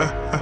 ha ha